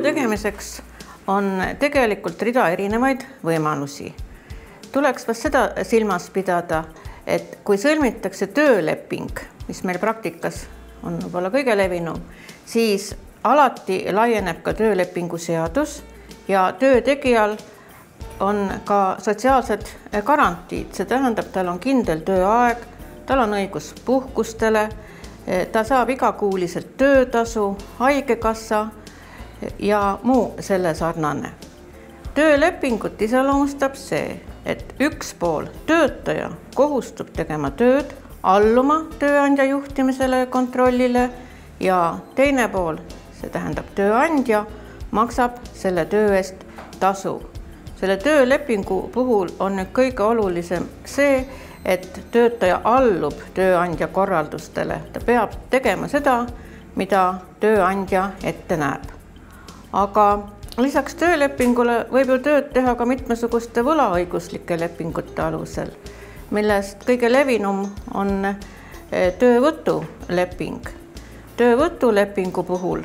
töö tegemiseks on tegelikult rida erinevaid võimalusi. tuleks vast seda silmas pidada, et kui sõlmitakse tööleping, mis meil praktikas on võib-olla kõige levinum, siis alati laieneb ka töölepingu seadus ja töötegijal on ka sotsiaalsed garantiid, see tähendab, tal on kindel tööaeg, tal on õigus puhkustele, ta saab igakuuliselt töötasu, haigekassa ja muu selle sarnane. töölepingut iseloomustab see, et üks pool, töötaja, kohustub tegema tööd, alluma tööandja juhtimisele ja kontrollile ja teine pool, see tähendab tööandja, maksab selle töö eest tasu. selle töölepingu puhul on nüüd kõige olulisem see, et töötaja allub tööandja korraldustele, ta peab tegema seda, mida tööandja ette näeb aga lisaks töölepingule võib ju tööd teha ka mitmesuguste võlaõiguslike lepingute alusel, millest kõige levinum on eh, töövõtuleping. töövõtulepingu puhul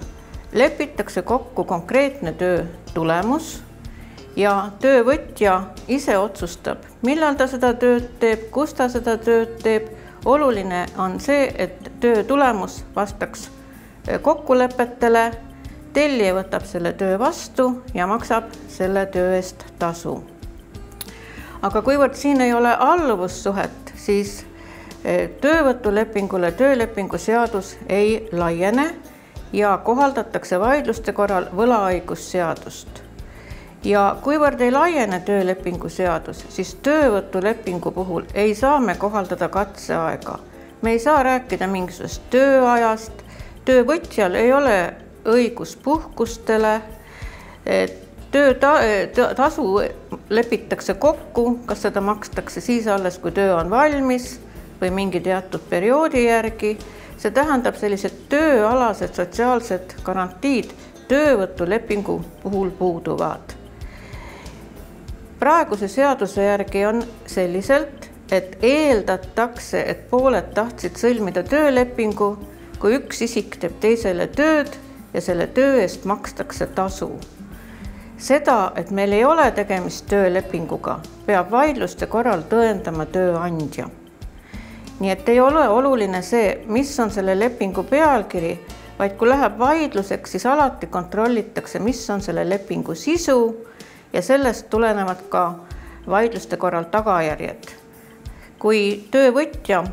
lepitakse kokku konkreetne töö tulemus ja töövõtja ise otsustab, millal ta seda tööd teeb, kus ta seda tööd teeb. oluline on see, et töö tulemus vastaks eh, kokkulepetele tellija võtab selle töö vastu ja maksab selle töö eest tasu. aga kuivõrd siin ei ole alluvussuhet, siis eh, töövõtulepingule töölepingu seadus ei laiene ja kohaldatakse vaidluste korral võlaõigusseadust. ja kuivõrd ei laiene töölepingu seadus, siis töövõtulepingu puhul ei saa me kohaldada katseaega. me ei saa rääkida mingisugusest tööajast, töövõtjal ei ole õigus puhkustele, töötasu lepitakse kokku, kas seda makstakse siis alles, kui töö on valmis või mingi teatud perioodi järgi. see tähendab, sellised tööalased sotsiaalsed garantiid töövõtulepingu puhul puuduvad. praeguse seaduse järgi on selliselt, et eeldatakse, et pooled tahtsid sõlmida töölepingu, kui üks isik teeb teisele tööd ja selle töö eest makstakse tasu. seda, et meil ei ole tegemist töölepinguga, peab vaidluste korral tõendama tööandja. nii et ei ole oluline see, mis on selle lepingu pealkiri, vaid kui läheb vaidluseks, siis alati kontrollitakse, mis on selle lepingu sisu ja sellest tulenevad ka vaidluste korral tagajärjed. kui töövõtja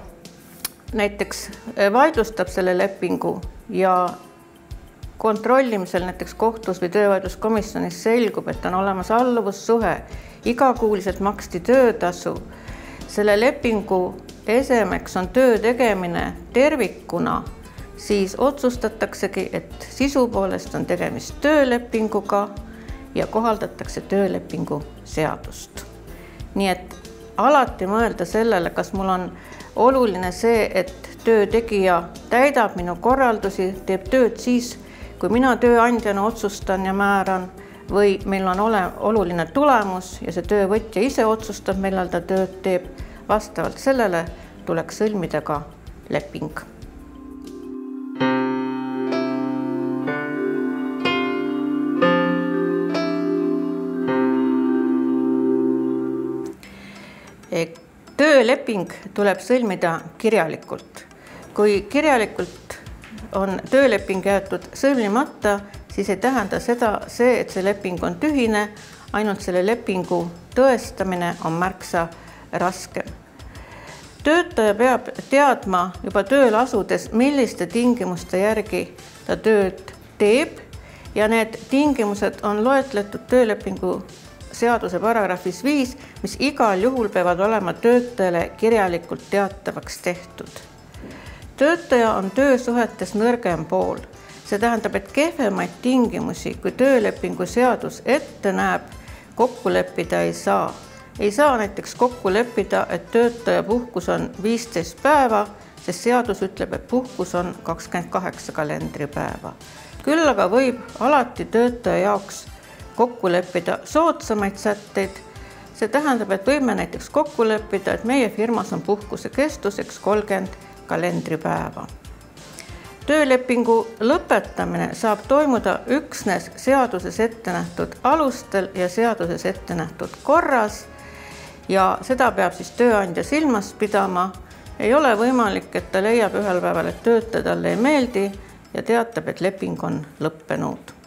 näiteks vaidlustab selle lepingu ja kontrollimisel näiteks kohtus või töövaidluskomisjonis selgub, et on olemas alluvussuhe, igakuuliselt maksti töötasu, selle lepingu esemeks on töö tegemine tervikuna, siis otsustataksegi, et sisu poolest on tegemist töölepinguga ja kohaldatakse töölepingu seadust. nii et alati mõelda sellele, kas mul on oluline see, et töö tegija täidab minu korraldusi, teeb tööd siis, kui mina tööandjana otsustan ja määran või meil on ole, oluline tulemus ja see töövõtja ise otsustab, millal ta tööd teeb, vastavalt sellele tuleks sõlmida ka leping tööleping tuleb sõlmida kirjalikult. kui kirjalikult on tööleping jäetud sõlmimata, siis ei tähenda seda see, et see leping on tühine, ainult selle lepingu tõestamine on märksa raskem. töötaja peab teadma juba tööle asudes, milliste tingimuste järgi ta tööd teeb. Ja need tingimused on loetletud töölepingu seaduse paragrahvis viis, mis igal juhul peavad olema töötajale kirjalikult teatavaks tehtud töötaja on töösuhetes nõrgem pool, see tähendab, et kehvemaid tingimusi, kui töölepingu seadus ette näeb, kokku leppida ei saa. ei saa näiteks kokku leppida, et töötaja puhkus on viisteist päeva, sest seadus ütleb, et puhkus on kakskümmend kaheksa kalendripäeva. küll aga võib alati töötaja jaoks kokku leppida soodsamaid sätteid see tähendab, et võime näiteks kokku leppida, et meie firmas on puhkuse kestuseks kolmkümmend kalendripäeva. töölepingu lõpetamine saab toimuda üksnes seaduses ette nähtud alustel ja seaduses ette nähtud korras. ja seda peab siis tööandja silmas pidama. ei ole võimalik, et ta leiab ühel päeval, et töötaja talle ei meeldi ja teatab, et leping on lõppenud